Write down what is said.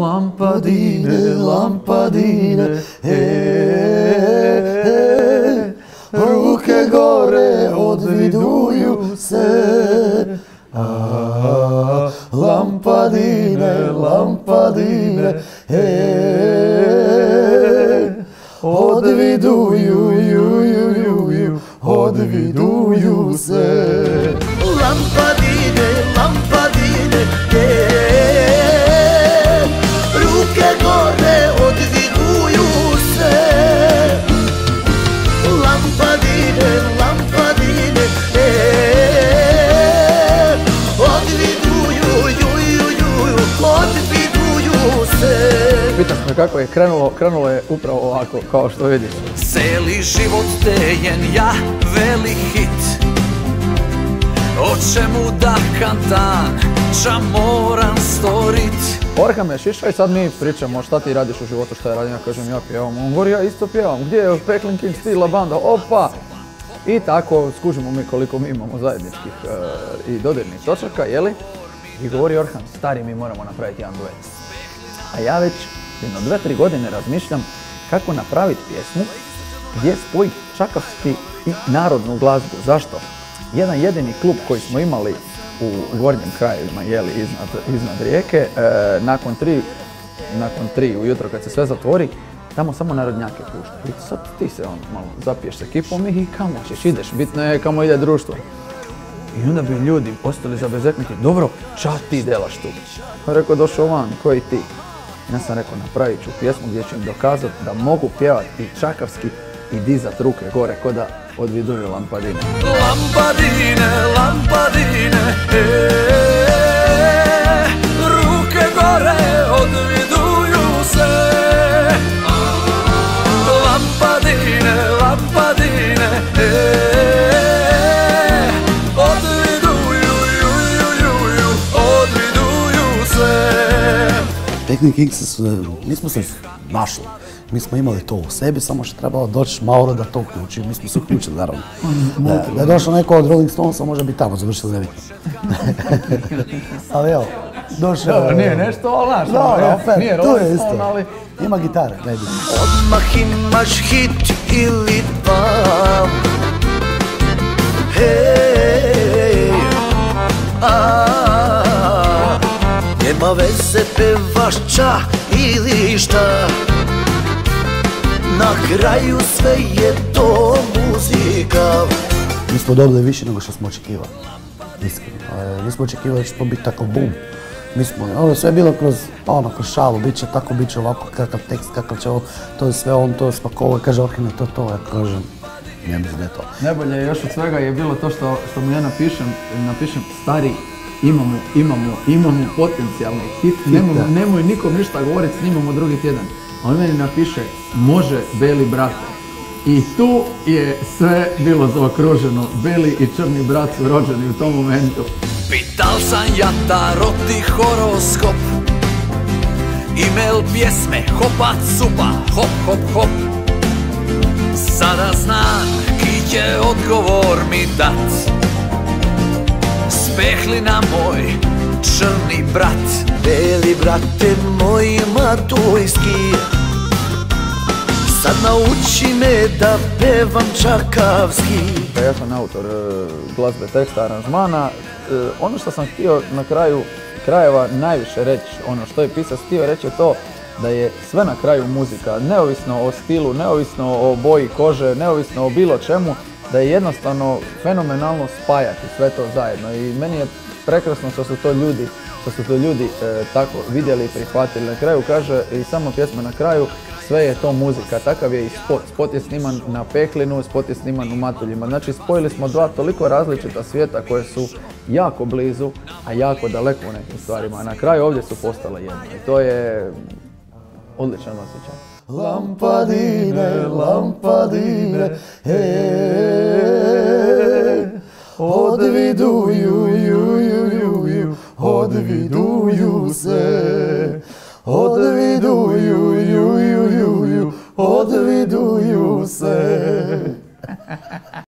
lampadine, lampadine, e, e, ruke gore odviduju se. A, lampadine, lampadine, e, odviduju, ju, ju, ju, ju, odviduju se. Lampadine, lampadine, se Pitaš me kako je krenulo, krenulo je upravo ovako, kao što vidiš. Celi život tejen ja veli hit O čemu da kantan, ča moram storit Orhan me šiša i sad mi pričamo šta ti radiš u životu, šta ja radim, ja kažem ja pjevam, on govori ja isto pjevam, gdje je Pecklin King stila banda, opa! I tako skužimo mi koliko mi imamo zajedničkih e, i dodirnih točaka, jeli? I govori Orhan, stari mi moramo napraviti jedan duet. A ja već jedno dve, tri godine razmišljam kako napraviti pjesmu gdje spojiti čakavski i narodnu glazbu. Zašto? Jedan jedini klub koji smo imali u gornjim krajevima, jeli, iznad, iznad rijeke, e, nakon tri, nakon tri ujutro kad se sve zatvori, tamo samo narodnjake pušta. I sad ti se on malo zapiješ s ekipom i kamo ćeš, ideš, bitno je kamo ide društvo. I onda bi ljudi ostali zabezeknuti, dobro, ča ti delaš tu? Rekao, došao van, koji ti? Ja sam rekao, napravit ću pjesmu gdje ću im dokazati da mogu pjevati i čakavski i dizat ruke gore ko da odviduju lampadine. Lampadine, lampadine, e, Pecklin Kings su, mi smo se našli. Mi smo imali to u sebi, samo što je trebalo doći Mauro da to uključi. Mi smo se uključili, naravno. Da, da je došao neko od Rolling Stonesa, može bi tamo završio nebitno. ali evo, došao... Dobro, nije nešto, ali znaš, opet, nije tu Rolling je Stone, isto. ali Ima gitare, nebitno. Odmah imaš hit ili dva Hej, a, nema veze pevaš ča ili šta Na kraju sve je to muzika Mi smo dobili više nego što smo očekivali. Iskreno. E, Nismo očekivali da će to biti takav bum. Mi smo, ono je sve bilo kroz, ono, kroz šalu, bit će tako, bit će ovako, kakav tekst, kakav će ovo, to je sve on, to je spakovao, kaže Orhine, to je to, ja kažem, ne mislim da je to. najbolje još od svega je bilo to što, što mu ja napišem, napišem stari, imamo, imamo, imamo potencijalni hit, nemoj, nemoj nikom ništa govoriti, snimamo drugi tjedan. A on meni napiše, može Beli brate. I tu je sve bilo zaokruženo, Beli i Crni brat su rođeni u tom momentu. Pital sam ja taroti horoskop Email pjesme hopat supa hop hop hop Sada znam ki će odgovor mi dat Spehlina moj črni brat. Beli brate moj matujski Sad nauči me da pevam čakavski. Pa ja sam autor e, glazbe, teksta, aranžmana. E, ono što sam htio na kraju krajeva najviše reći, ono što je pisac htio reći je to da je sve na kraju muzika, neovisno o stilu, neovisno o boji kože, neovisno o bilo čemu, da je jednostavno fenomenalno spajati sve to zajedno i meni je prekrasno što su to ljudi što su to ljudi e, tako vidjeli i prihvatili. Na kraju kaže i samo pjesma na kraju, sve je to muzika, takav je i spot. Spot je sniman na Peklinu, spot je sniman u Matuljima. Znači spojili smo dva toliko različita svijeta koje su jako blizu, a jako daleko u nekim stvarima. A na kraju ovdje su postale jedno i to je odličan osjećaj. Lampadine, lampadine, e, se, odviduju, ju,